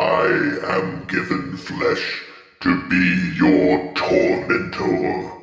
I am given flesh to be your tormentor.